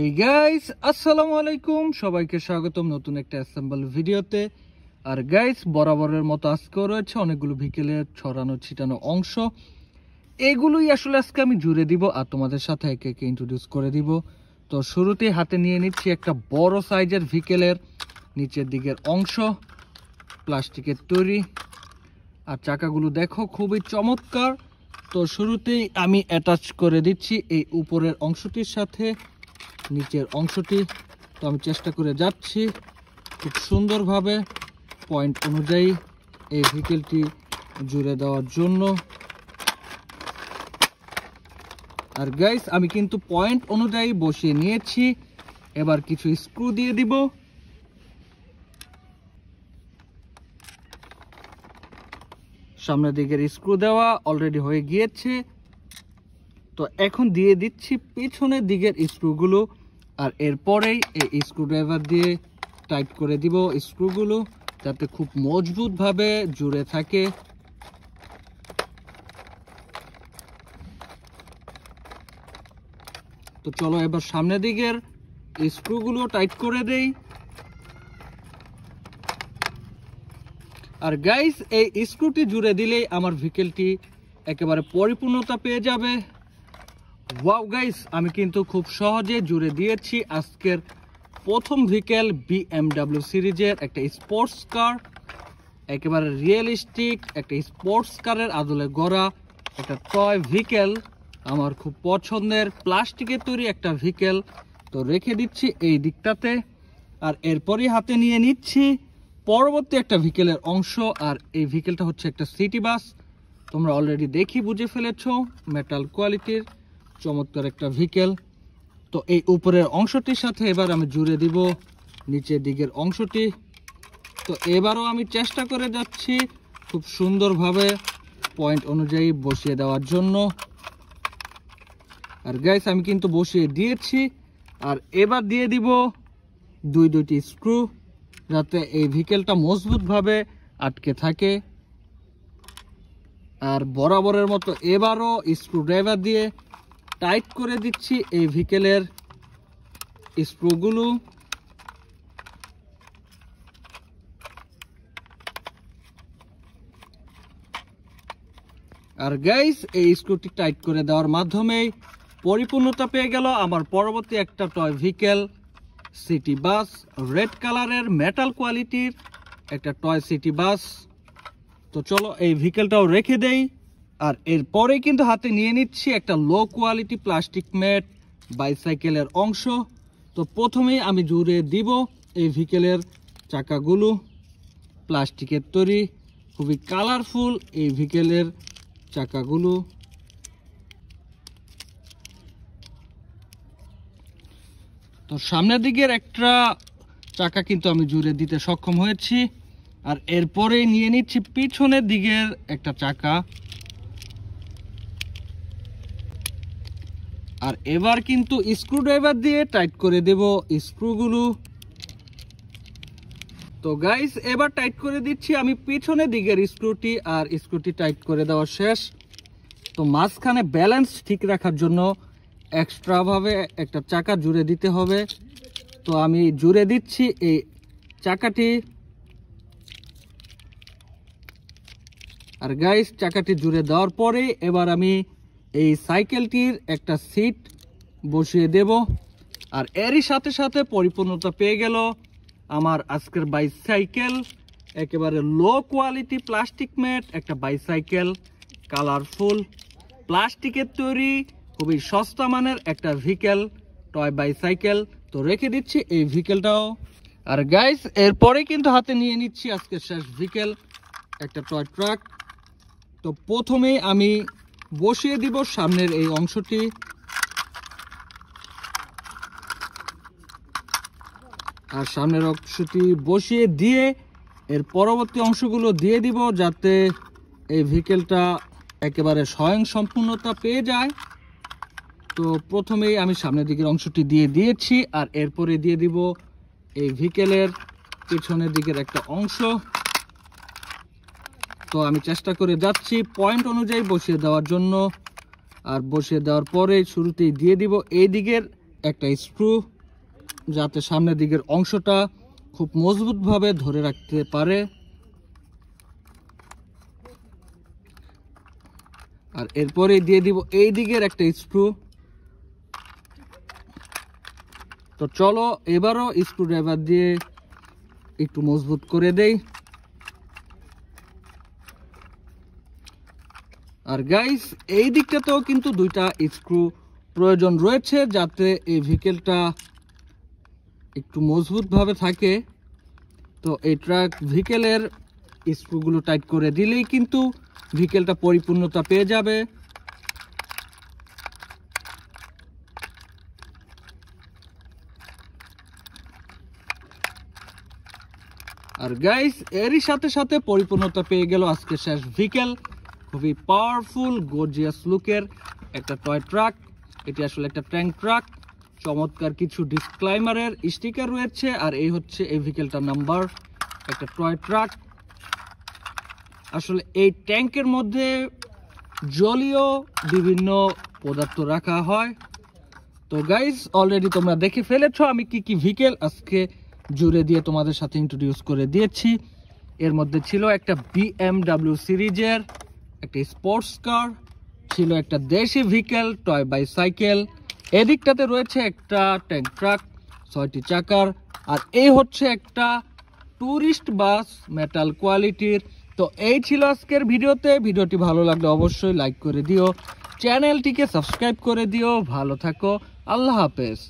এই গাইস আসসালামু আলাইকুম সবাইকে স্বাগতম নতুন একটা অ্যাসেম্বল ভিডিওতে আর গাইস বরাবরের মতো আজকেও রয়েছে অনেকগুলো ভিকেলের ছড়ানো, ছিটানো অংশ। এগুলোই আসলে আজকে আমি জুড়ে দিব আর তোমাদের সাথে একে একে ইন্ট্রোডিউস করে দিব। তো শুরুতেই হাতে নিয়ে নিচ্ছি একটা বড় সাইজের ভিকেলের নিচের দিকের অংশ, প্লাস্টিকের তৈরি। আর চাকাগুলো দেখো, খুবই চমৎকার। তো শুরুতেই আমি অ্যাটাচ করে দিচ্ছি এই উপরের অংশটির সাথে। নিচের অংশটি। তো আমি চেষ্টা করে যাচ্ছি। খুব সুন্দরভাবে পয়েন্ট অনুযায়ী এই ভিকেলটি জুড়ে দেওয়ার জন্য। আর গাইস আমি কিন্তু পয়েন্ট অনুযায়ী বসিয়ে নিয়েছি। এবার কিছু স্ক্রু দিয়ে দিব। সামনের দিকের স্ক্রু দেওয়া অলরেডি হয়ে গিয়েছে। তো এখন দিয়ে দিচ্ছি পেছনের দিকের স্ক্রুগুলো আর এরপরেই এই স্ক্রুড্রাইভার দিয়ে টাইট করে দিব স্ক্রুগুলো যাতে খুব মজবুতভাবে জুড়ে থাকে। তো চলো এবার সামনের দিকের স্ক্রুগুলো টাইট করে দেই। আর গাইস এই স্ক্রুটি জুড়ে দিলেই আমার ভিকেলটি একেবারে পরিপূর্ণতা পেয়ে যাবে। ওয়াও গাইস আমি কিন্তু খুব সহজে জুড়ে দিয়েছি আজকের প্রথম ভিকেল বিএমডাব্লিউ সিরিজের একটা স্পোর্টস কার একেবারে রিয়েলিস্টিক একটা স্পোর্টস কারের আদলে গড়া একটা টয় ভিকেল আমার খুব পছন্দের প্লাস্টিকের তৈরি একটা ভিকেল তো রেখে দিচ্ছি এই দিকটাতে, আর এরপরই হাতে নিয়ে নিচ্ছি পরবর্তী একটা ভিকেলের অংশ, আর এই ভিকেলটা হচ্ছে একটা সিটি বাস তোমরা অলরেডি দেখি, বুঝে ফেলেছ মেটাল কোয়ালিটির চমৎকার একটা ভিকেল তো এই উপরের অংশটির সাথে এবার আমি জুড়ে দিব নিচের দিকের অংশটি। তো এবারও আমি চেষ্টা করে যাচ্ছি খুব সুন্দরভাবে পয়েন্ট অনুযায়ী বসিয়ে দেওয়ার জন্য। আর গ্যাস আমি কিন্তু বসিয়ে দিয়েছি। আর এবার দিয়ে দিব দুই দুইটি স্ক্রু যাতে এই ভিকেলটা মজবুতভাবে আটকে থাকে। আর বরাবরের মতো এবারও স্ক্রু ড্রাইভার দিয়ে টাইট করে দিচ্ছি এই ভিকেলের স্ক্রুগুলো। আর গাইস এই স্ক্রুটি টাইট করে দেওয়ার মাধ্যমেই পরিপূর্ণতা পেয়ে গেল আমার পরবর্তী একটা toy vehicle city bus red কালারের মেটাল কোয়ালিটির একটা টয় সিটি বাস তো চলো এই ভিকেলটাও রেখে দেই। আর এরপরে কিন্তু হাতে নিয়ে নিচ্ছি একটা লো কোয়ালিটি প্লাস্টিক ম্যাট বাইসাইকেলের অংশ। তো প্রথমেই আমি জুড়ে দিব এই ভিকেলের চাকাগুলো। প্লাস্টিকের তৈরি, খুবই কালারফুল এই ভিকেলের চাকাগুলো। তো সামনের দিকের একটা চাকা কিন্তু আমি জুড়ে দিতে সক্ষম হয়েছি। আর এরপরে নিয়ে নিচ্ছি পিছনের দিকের একটা চাকা। আর এবার কিন্তু স্ক্রুড্রাইভার দিয়ে টাইট করে দেব স্ক্রুগুলো তো গাইস এবার টাইট করে দিচ্ছি আমি পিছনের দিকের স্ক্রুটি আর স্ক্রুটি টাইট করে দেওয়া শেষ। তো মাঝখানে ব্যালেন্স ঠিক রাখার জন্য এক্সট্রাভাবে একটা চাকা জুড়ে দিতে হবে। তো আমি জুড়ে দিচ্ছি এই চাকাটি। আর গাইস চাকাটি জুড়ে দেওয়ার পরে এবার আমি এই সাইকেলটির একটা সিট বসিয়ে দেব। আর এরই সাথে সাথে পরিপূর্ণতা পেয়ে গেল আমার আজকের বাইসাইকেল। একেবারে লো কোয়ালিটি প্লাস্টিক ম্যাট, একটা বাইসাইকেল, কালারফুল, প্লাস্টিকের তৈরি, খুবই সস্তা মানের একটা ভিকেল টয় বাইসাইকেল। তো রেখে দিচ্ছি এই ভিকেলটাও আর গাইস এরপরে কিন্তু হাতে নিয়ে নিচ্ছি আজকে শেষ ভিকেল একটা টয় ট্রাক। তো প্রথমেই আমি বসিয়ে দিব সামনের এই অংশটি। আর সামনের অংশটি বসিয়ে দিয়ে এর পরবর্তী অংশগুলো দিয়ে দিব যাতে এই ভিকেলটা একেবারে স্বয়ং সম্পূর্ণতা পেয়ে যায়। তো প্রথমেই আমি সামনের দিকের অংশটি দিয়ে দিয়েছি আর এরপরে দিয়ে দিব এই ভিকেলের পিছনের দিকের একটা অংশ। তো আমি চেষ্টা করে যাচ্ছি। পয়েন্ট অনুযায়ী বসিয়ে দেওয়ার জন্য। আর বসিয়ে দেওয়ার পরে শুরুতেই দিয়ে দিব এই দিকের একটা স্ক্রু যাতে সামনের দিকের অংশটা খুব মজবুতভাবে ধরে রাখতে পারে। আর এরপরে দিয়ে দিব এই দিকের একটা স্ক্রু তো চলো, এবারও স্ক্রু ড্রাইভার দিয়ে একটু মজবুত করে দেই। আর গাইস এই দিকটাতেও কিন্তু দুইটা স্ক্রু প্রয়োজন রয়েছে যাতে এই ভিকেলটা একটু মজবুতভাবে থাকে। তো এই ট্রাক ভিকেলের স্ক্রুগুলো টাইট করে দিলেই কিন্তু ভিকেলটা পরিপূর্ণতা পেয়ে যাবে। আর গাইস এরই সাথে সাথে পরিপূর্ণতা পেয়ে গেল আজকে শেষ ভিকেল খুবই পাওয়ারফুল গর্জিয়াস লুকের একটা টয় ট্রাক এটি আসলে একটা ট্যাঙ্ক ট্রাক চমৎকার কিছু ডিসক্লাইমারের স্টিকার রয়েছে, আর এই হচ্ছে এই ভেহিকেলটার নাম্বার একটা টয় ট্রাক আসলে এই ট্যাঙ্কের মধ্যে জলীয় বিভিন্ন পদার্থ রাখা হয়। তো গাইজ অলরেডি তোমরা দেখে ফেলেছো আমি কি কি ভিকেল আজকে জুড়ে দিয়ে তোমাদের সাথে ইন্ট্রোডিউস করে দিয়েছি। এর মধ্যে ছিল একটা বিএমডাব্লিউ সিরিজের একটা স্পোর্টস কার ছিল একটা দেশি ভিকেল টয় বাইসাইকেল এদিকটাতে রয়েছে একটা ট্যাঙ্ক ট্রাক ছয়টি চাকার, আর এই হচ্ছে একটা ট্যুরিস্ট বাস মেটাল কোয়ালিটির তো এই ছিল আজকের ভিডিওতে। ভিডিওটি ভালো লাগলে অবশ্যই লাইক করে দিও। চ্যানেলটিকে সাবস্ক্রাইব করে দিও। ভালো থাকো। আল্লাহ হাফেজ।